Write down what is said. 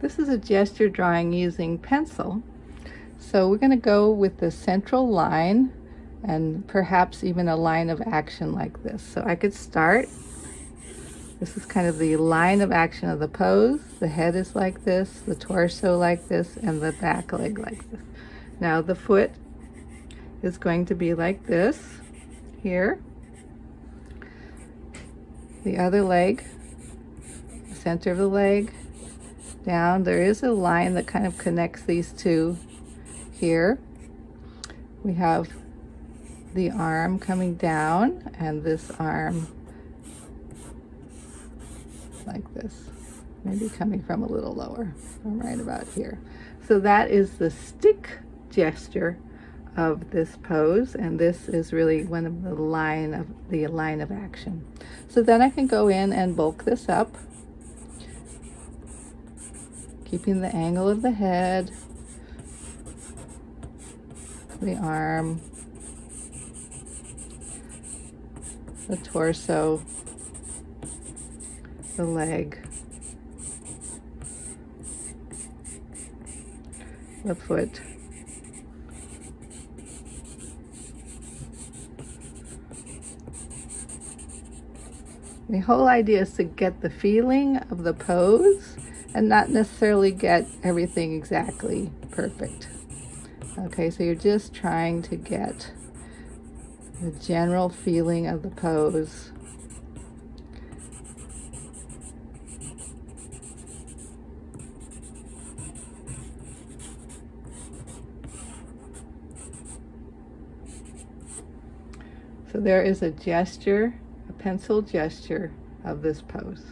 this is a gesture drawing using pencil. So we're going to go with the central line and perhaps even a line of action like this. So I could start. This is kind of the line of action of the pose. The head is like this, the torso like this, and the back leg like this. Now the foot is going to be like this here. The other leg, the center of the leg, down. There is a line that kind of connects these two here. We have the arm coming down and this arm like this. Maybe coming from a little lower, from right about here. So that is the stick gesture of this pose and this is really one of the line of the line of action. So then I can go in and bulk this up keeping the angle of the head, the arm, the torso, the leg, the foot. The whole idea is to get the feeling of the pose and not necessarily get everything exactly perfect. Okay, so you're just trying to get the general feeling of the pose. So there is a gesture, a pencil gesture of this pose.